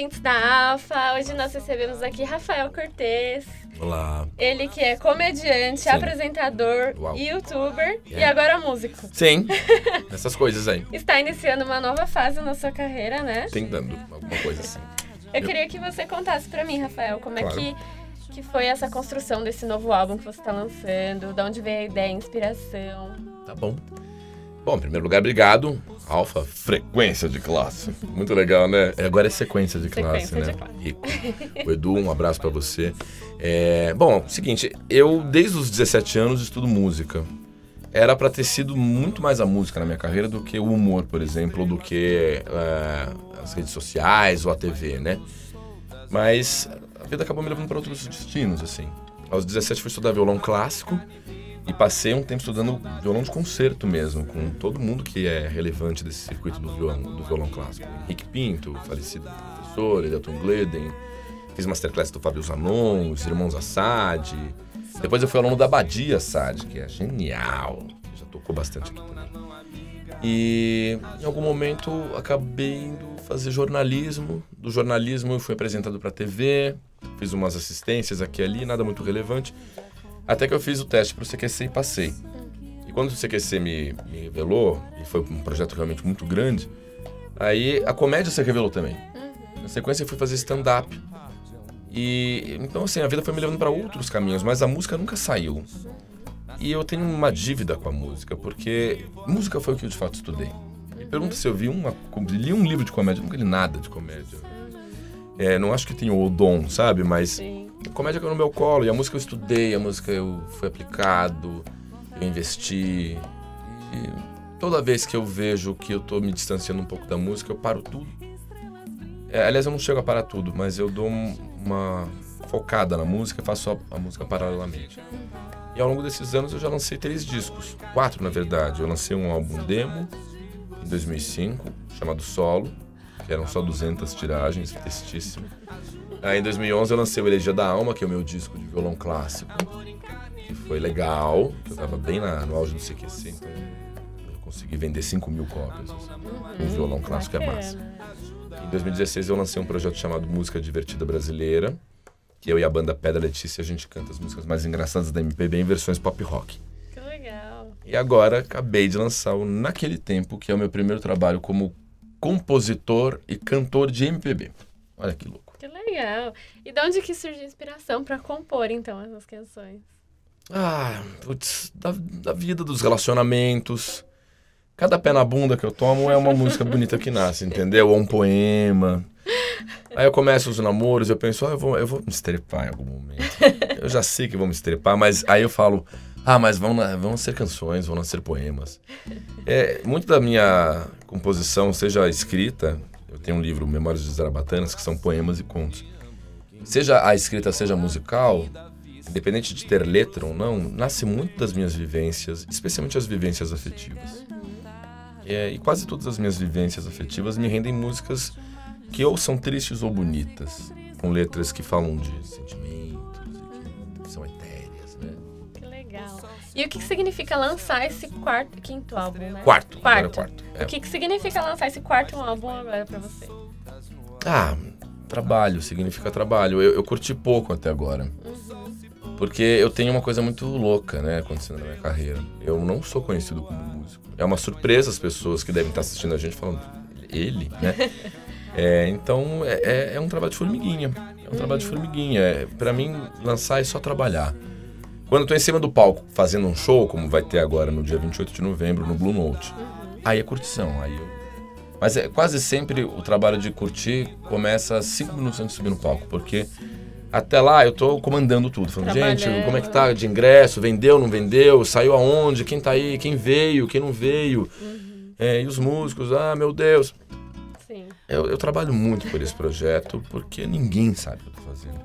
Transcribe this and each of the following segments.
Ouvintes da Alfa. Hoje nós recebemos aqui Rafael Cortez. Olá. Ele que é comediante, Sim. apresentador, Uau. youtuber e É. agora músico. Sim, essas coisas aí. Está iniciando uma nova fase na sua carreira, né? Tentando alguma coisa assim. Eu queria que você contasse pra mim, Rafael, como é Claro. que, que foi essa construção desse novo álbum que você tá lançando, de onde veio a ideia, a inspiração. Tá bom. Bom, em primeiro lugar, obrigado. Alfa, frequência de classe. Muito legal, né? É, Agora é sequência de classe, Sequência né? de classe. Rico. O Edu, um abraço pra você. É, bom, seguinte, eu desde os 17 anos estudo música. Era pra ter sido muito mais a música na minha carreira do que o humor, por exemplo, ou do que é, as redes sociais ou a TV, né? Mas a vida acabou me levando para outros destinos, assim. Aos 17 fui estudar violão clássico e passei um tempo estudando violão de concerto mesmo, com todo mundo que é relevante desse circuito do violão, do violão clássico. Henrique Pinto, falecido professor, Edelton Gleden. Fiz masterclass do Fábio Zanon, os irmãos Assad. Depois eu fui aluno da Badia Assad, que é genial. Já tocou bastante aqui também. E em algum momento acabei indo fazer jornalismo. Do jornalismo eu fui apresentado para TV, fiz umas assistências aqui e ali, nada muito relevante. Até que eu fiz o teste para o CQC e passei. E quando o CQC me, me revelou, e foi um projeto realmente muito grande, aí a comédia se revelou também. Na sequência eu fui fazer stand-up. E então assim, a vida foi me levando para outros caminhos, mas a música nunca saiu. E eu tenho uma dívida com a música, porque música foi o que eu de fato estudei. Me pergunta se eu vi uma, li um livro de comédia, eu nunca li nada de comédia. É, não acho que tenho o dom, sabe? Mas Sim. A comédia caiu no meu colo, e a música eu estudei, a música eu fui aplicado, eu investi. E toda vez que eu vejo que eu tô me distanciando um pouco da música, eu paro tudo. É, aliás, eu não chego a parar tudo, mas eu dou um- uma focada na música faço a, a música paralelamente. E ao longo desses anos eu já lancei três discos, quatro na verdade. Eu lancei um álbum demo em 2005, chamado Solo, que eram só 200 tiragens, testíssimo. Aí em 2011 eu lancei o Elegia da Alma, que é o meu disco de violão clássico, que foi legal, que eu tava bem na- no auge do CQC, então eu consegui vender 5 mil cópias. assim. Um violão clássico é massa. Em 2016 eu lancei um projeto chamado Música Divertida Brasileira, que eu e a banda Pedra Letícia a gente canta as músicas mais engraçadas da MPB em versões pop rock. Que legal. E agora acabei de lançar o Naquele Tempo, que é o meu primeiro trabalho como compositor e cantor de MPB. Olha que louco. Que legal. E de onde que surgiu a inspiração pra compor, então, essas canções? Ah, putz, da, da vida, dos relacionamentos. Cada pé na bunda que eu tomo é uma música bonita que nasce, entendeu? Ou um poema. Aí eu começo os namoros, eu penso, ah, eu vou, eu vou me estrepar em algum momento. Eu já sei que vou me estrepar, mas aí eu falo, ah, mas vão, vão ser canções, vão nascer poemas. É, muito da minha composição, seja escrita, eu tenho um livro, Memórias de Zarabatanas, que são poemas e contos. Seja a escrita, seja musical, independente de ter letra ou não, nasce muito das minhas vivências, especialmente as vivências afetivas. É, e quase todas as minhas vivências afetivas me rendem músicas que ou são tristes ou bonitas, com letras que falam de sentimentos E o que, que significa lançar esse quarto, quinto álbum, né? Quarto, é Quarto. quarto. É. O que, que significa lançar esse quarto álbum agora pra você? Ah, trabalho, significa trabalho. Eu, eu curti pouco até agora. Porque eu tenho uma coisa muito louca, né, acontecendo na minha carreira. Eu não sou conhecido como músico. É uma surpresa as pessoas que devem estar assistindo a gente falando, ele, né? É, então, é, é- é um trabalho de formiguinha. É um trabalho de formiguinha. É, pra mim, lançar é só trabalhar. Quando eu tô em cima do palco fazendo um show, como vai ter agora no dia 28 de novembro, no Blue Note, aí é curtição. Aí eu... Mas é quase sempre o trabalho de curtir começa cinco minutos antes de subir no palco, porque até lá eu tô comandando tudo, falando, gente, como é que tá de ingresso, vendeu, não vendeu, saiu aonde, quem tá aí, quem veio, quem não veio, É, e os músicos, ah, meu Deus. Sim. Eu, eu trabalho muito por esse projeto porque ninguém sabe o que eu tô fazendo.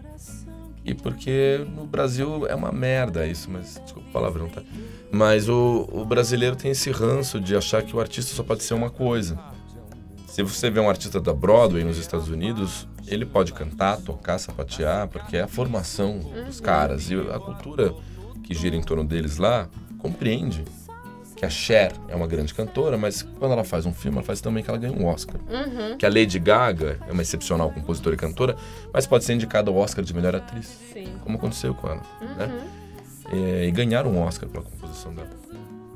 E porque no Brasil é uma merda isso, mas desculpa o palavrão, tá? Mas o, o brasileiro tem esse ranço de achar que o artista só pode ser uma coisa. Se você vê um artista da Broadway nos Estados Unidos, ele pode cantar, tocar, sapatear, porque é a formação dos caras. E a cultura que gira em torno deles lá compreende que a Cher é uma grande cantora, mas quando ela faz um filme, ela faz também que ela ganha um Oscar. Uhum. Que a Lady Gaga é uma excepcional compositora e cantora, mas pode ser indicada ao Oscar de melhor atriz, Sim. como aconteceu com ela. Né? Uhum. É, e ganhar um Oscar pela composição dela.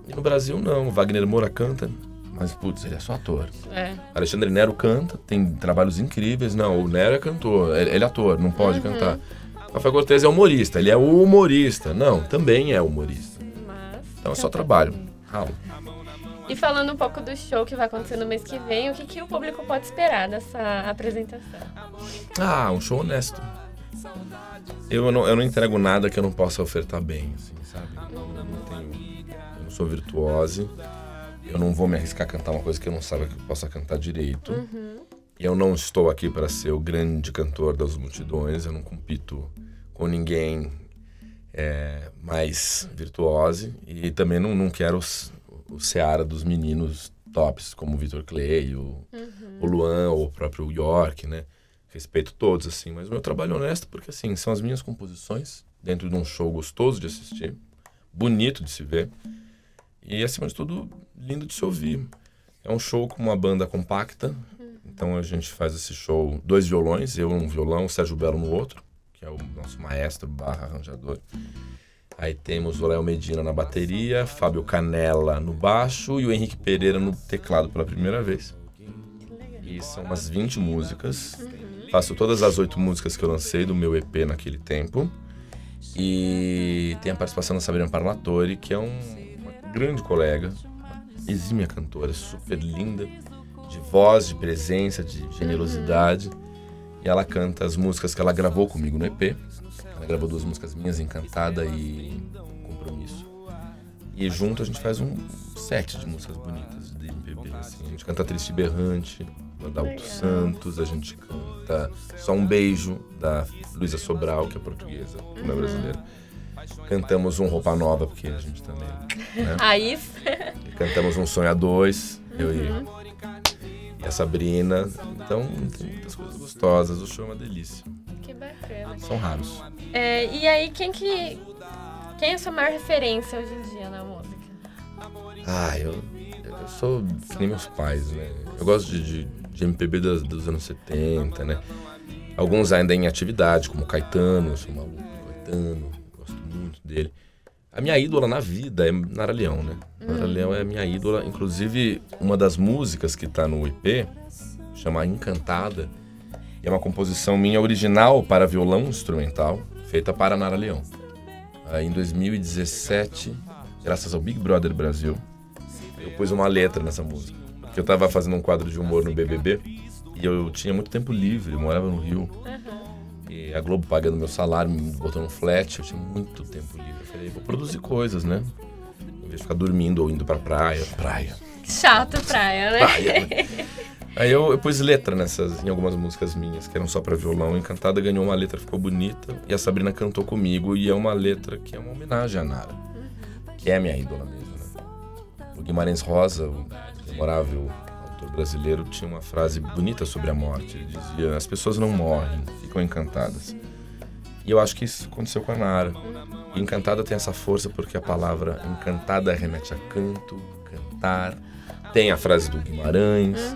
E no Brasil, não. Wagner Moura canta, mas, putz, ele é só ator. É. Alexandre Nero canta, tem trabalhos incríveis. Não, o Nero é cantor, ele ele é ator, não pode cantar. Rafael Cortez é humorista, ele é humorista. Não, também é humorista. Mas. Então é só trabalho. Ralo. E falando um pouco do show que vai acontecer no mês que vem, o que, que o público pode esperar dessa apresentação? Ah, um show honesto. Eu não, eu não entrego nada que eu não possa ofertar bem, assim, sabe? Eu não, tenho, eu não sou virtuose. Eu não vou me arriscar a cantar uma coisa que eu não saiba que eu possa cantar direito. Eu não estou aqui para ser o grande cantor das multidões. Eu não compito com ninguém é, mais virtuose. E também não, não quero os- o Seara dos meninos tops, como o Vitor Clay, o, o Luan, ou o próprio York, né? Respeito todos, assim. Mas o meu trabalho é honesto porque, assim, são as minhas composições dentro de um show gostoso de assistir, bonito de se ver e, acima de tudo, lindo de se ouvir. É um show com uma banda compacta, então a gente faz esse show, dois violões, eu um violão, o Sérgio Belo no outro, que é o nosso maestro barra arranjador. Aí temos o Léo Medina na bateria, Fábio Canella no baixo e o Henrique Pereira no teclado pela primeira vez. E são umas 20 músicas. Faço todas as oito músicas que eu lancei do meu EP naquele tempo. E tem a participação da Sabrina Parlatore, que é um- uma grande colega, exímia cantora, super linda, de voz, de presença, de generosidade. E ela canta as músicas que ela gravou comigo no EP. Ela gravou duas músicas minhas, Encantada e Compromisso. E junto a gente faz um set de músicas bonitas de MPB. Assim. A gente canta Triste Berrante, da Adalto. Santos. A gente canta Só um Beijo, da Luísa Sobral, que é portuguesa, não é brasileira. Cantamos um Roupa Nova, porque a gente também... Né? Aí, E cantamos um Sonho a Dois, eu e, e a Sabrina. Então tem muitas coisas gostosas. O show é uma delícia. que bacana. São raros. É, e aí, quem que. Quem é a sua maior referência hoje em dia na música? Ah, eu, eu sou que nem meus pais, né? Eu gosto de, de, de MPB dos, dos anos 70, né? Alguns ainda em atividade, como Caetano, eu sou maluco Caetano, gosto muito dele. A minha ídola na vida é Nara Leão, né? Nara Leão é a minha ídola. Inclusive, uma das músicas que tá no EP, chama Encantada, é uma composição minha original para violão instrumental, feita para Nara Leão. Aí, em 2017, graças ao Big Brother Brasil, eu pus uma letra nessa música. Porque eu tava fazendo um quadro de humor no BBB e eu tinha muito tempo livre, eu morava no Rio. E a Globo pagando meu salário, me botando um flat, eu tinha muito tempo livre. Eu falei, vou produzir coisas, né? Em vez de ficar dormindo ou indo pra praia. Praia. Chato praia, né? Praia. Aí eu, eu pus letra nessas, em algumas músicas minhas, que eram só pra violão. Encantada ganhou uma letra, ficou bonita. E a Sabrina cantou comigo. E é uma letra que é uma homenagem à Nara. Que é minha ídola mesmo, né? O Guimarães Rosa, o memorável autor brasileiro, tinha uma frase bonita sobre a morte. Ele dizia, as pessoas não morrem, ficam encantadas. E eu acho que isso aconteceu com a Nara. E encantada tem essa força porque a palavra encantada remete a canto, cantar. Tem a frase do Guimarães.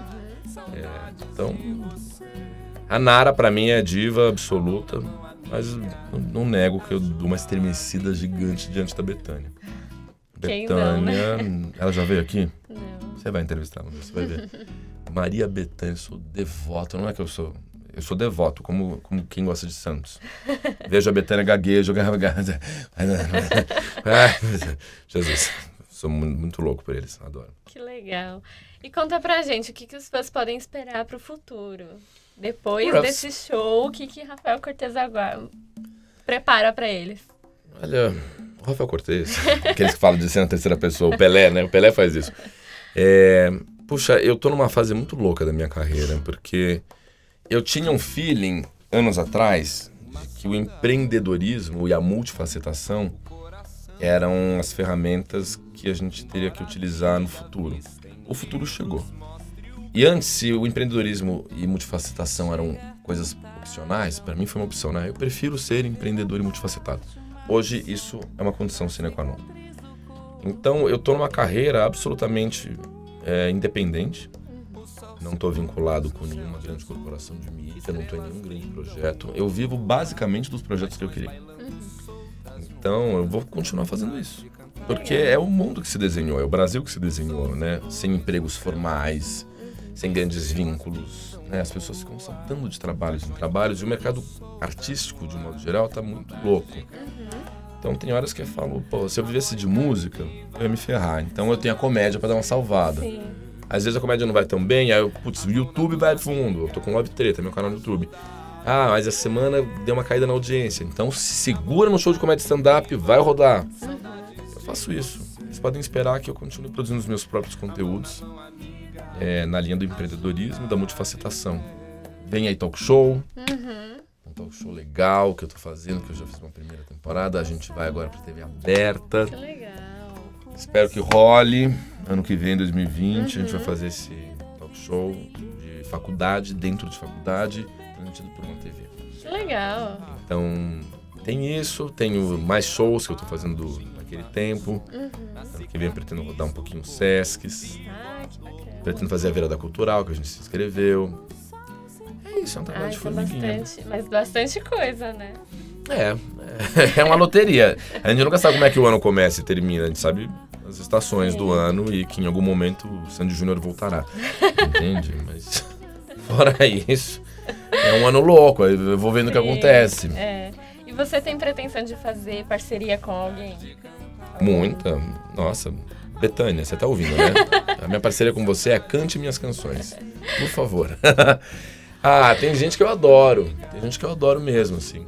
É, então, a Nara pra mim é diva absoluta, mas não, não nego que eu dou uma estremecida gigante diante da Betânia. Quem não, né? Betânia, ela já veio aqui? Não. Você vai entrevistá-la, você vai ver. Maria Bethânia, eu sou devoto, não é que eu sou. Eu sou devoto, como, como quem gosta de Santos. Vejo a Betânia gaguejo. Ai, Jesus, sou mu- muito louco por eles, adoro. Que legal. E conta pra gente o que, que os fãs podem esperar pro futuro. Depois Ora, desse show, o que, que Rafael Cortez agora prepara pra eles? Olha, o Rafael Cortez, aqueles que falam de ser na terceira pessoa, o Pelé, né? O Pelé faz isso. É, puxa, eu tô numa fase muito louca da minha carreira, porque eu tinha um feeling, anos atrás, de que o empreendedorismo e a multifacetação eram as ferramentas que a gente teria que utilizar no futuro. O futuro chegou. E antes, se o empreendedorismo e multifacetação eram coisas opcionais, para mim foi uma opção, né? Eu prefiro ser empreendedor e multifacetado. Hoje, isso é uma condição sine qua non. Então eu tô numa carreira absolutamente é, independente. Não estou vinculado com nenhuma grande corporação de mídia, não estou em nenhum grande projeto. Eu vivo basicamente dos projetos que eu criei. Então eu vou continuar fazendo isso. Porque é o mundo que se desenhou, é o Brasil que se desenhou, né? Sem empregos formais, sem grandes vínculos. Né? As pessoas ficam saltando de trabalhos em trabalhos e o mercado artístico, de um modo geral, está muito louco. Então tem horas que eu falo, pô, se eu vivesse de música, eu ia me ferrar. Então eu tenho a comédia para dar uma salvada. Sim. Às vezes a comédia não vai tão bem, aí eu, putz, o YouTube vai fundo. Eu tô com Love Treta, meu canal no YouTube. Ah, mas essa semana deu uma caída na audiência. Então se segura no show de comédia stand-up, vai rodar. Eu faço isso. Vocês podem esperar que eu continue produzindo os meus próprios conteúdos é, na linha do empreendedorismo e da multifacetação. Vem aí talk show. Um talk show legal que eu tô fazendo, que eu já fiz uma primeira temporada. A gente vai agora pra TV aberta. Que legal. Espero que role. Ano que vem, 2020, a gente vai fazer esse talk show de faculdade, dentro de faculdade, transmitido por uma TV. Que legal. Então, tem isso, tenho mais shows que eu tô fazendo naquele tempo. Ano que vem eu pretendo rodar um pouquinho os Sescs. Ah, que bacana. Pretendo fazer a virada cultural, que a gente se inscreveu. É isso, é um trabalho Ai, de são formiguinha. bastante, mas bastante coisa, né? É, é, é uma loteria. A gente nunca sabe como é que o ano começa e termina. A gente sabe as estações do ano e que em algum momento o Sandy Júnior voltará. Entende? Mas fora isso, é um ano louco. Eu vou vendo o que Sim, acontece. É. E você tem pretensão de fazer parceria com alguém? Muita. Nossa, Betânia, você tá ouvindo, né? A minha parceria com você é Cante Minhas Canções. Por favor. ah, tem gente que eu adoro. Tem gente que eu adoro mesmo, assim.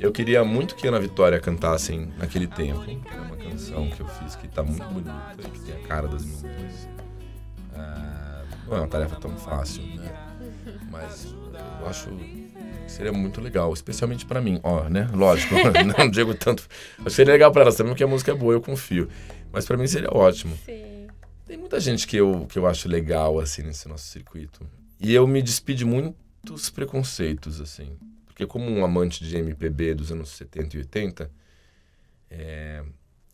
Eu queria muito que Ana Vitória cantassem naquele tempo. É uma canção que eu fiz que tá muito bonita, que tem a cara das meninas. Ah, não é uma tarefa tão fácil, né? Mas eu acho seria muito legal, especialmente pra mim. Ó, né? Lógico, não digo tanto. Seria legal pra elas também, porque a música é boa, eu confio. Mas pra mim seria ótimo. Sim. Tem muita gente que eu, que eu acho legal, assim, nesse nosso circuito. E eu me despido de muitos preconceitos, assim. Porque como um amante de MPB dos anos 70 e 80, é,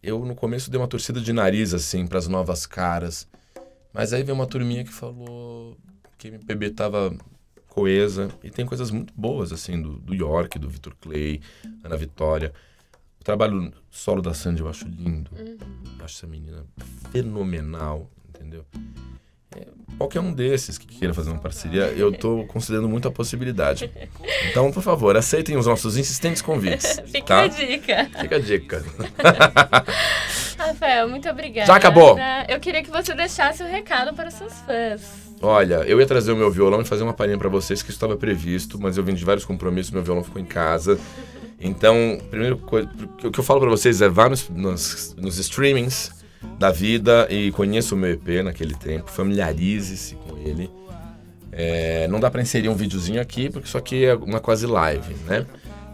eu no começo dei uma torcida de nariz, assim, pras novas caras. Mas aí veio uma turminha que falou que MPB tava coesa. E tem coisas muito boas, assim, do, do York, do Victor Clay, Ana Vitória. O trabalho solo da Sandy eu acho lindo. Eu acho essa menina fenomenal, entendeu? É, qualquer um desses que queira fazer uma parceria, eu tô considerando muito a possibilidade. Então, por favor, aceitem os nossos insistentes convites. Fica tá? a dica. Fica a dica. Rafael, muito obrigada. Já acabou? Eu queria que você deixasse o recado para os seus fãs. Olha, eu ia trazer o meu violão e fazer uma palhinha pra vocês, que isso estava previsto, mas eu vim de vários compromissos, meu violão ficou em casa. Então, primeiro coisa, o que eu falo pra vocês é vá nos, nos, nos streamings da vida e conheça o meu EP naquele tempo, familiarize-se com ele. É, não dá pra inserir um videozinho aqui, porque isso aqui é uma quase live, né?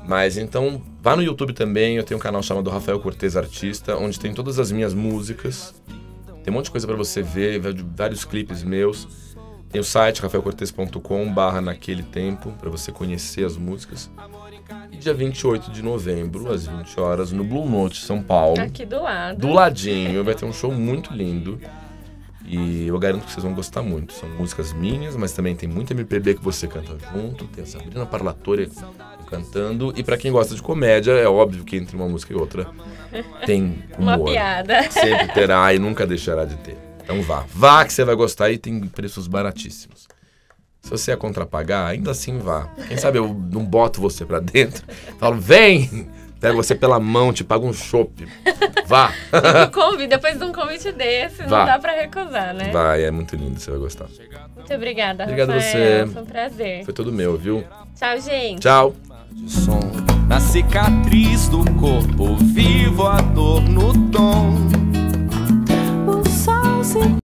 Mas então, vá no YouTube também, eu tenho um canal chamado Rafael Cortez Artista, onde tem todas as minhas músicas. Tem um monte de coisa pra você ver, vários clipes meus. Tem o site rafaelcortez.com barra naquele tempo, pra você conhecer as músicas. E dia 28 de novembro, às 20 horas, no Blue Note, São Paulo. Aqui do lado. Do ladinho, vai ter um show muito lindo. E eu garanto que vocês vão gostar muito. São músicas minhas, mas também tem muito MPB que você canta junto. Tem a Sabrina Parlatore cantando. E pra quem gosta de comédia, é óbvio que entre uma música e outra tem Uma humor. piada. Sempre terá e nunca deixará de ter. Então vá. Vá que você vai gostar e tem preços baratíssimos. Se você é contrapagar, ainda assim vá. Quem sabe eu não boto você pra dentro. Falo, vem! Pego você pela mão, te pago um chopp. Vá! Um convite, depois de um convite desse, Vá. não dá pra recusar, né? Vai, é muito lindo, você vai gostar. Muito obrigada, Obrigado a Rafael. você. Foi um prazer. Foi tudo meu, viu? Tchau, gente. Tchau! de som Na cicatriz do corpo vivo a dor no tom